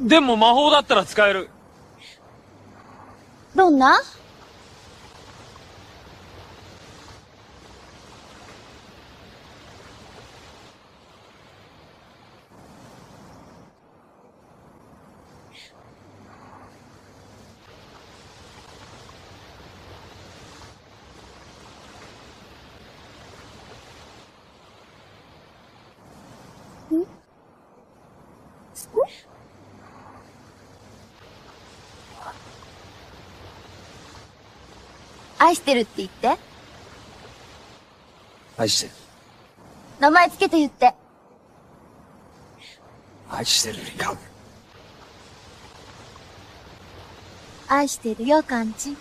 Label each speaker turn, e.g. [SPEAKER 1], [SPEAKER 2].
[SPEAKER 1] でも魔法だったら使える。
[SPEAKER 2] どんな？ん？愛してるって言って。
[SPEAKER 3] 愛してる。
[SPEAKER 2] 名前つけて言って。
[SPEAKER 3] 愛してるリカ。
[SPEAKER 2] 愛してるよ、カンチ。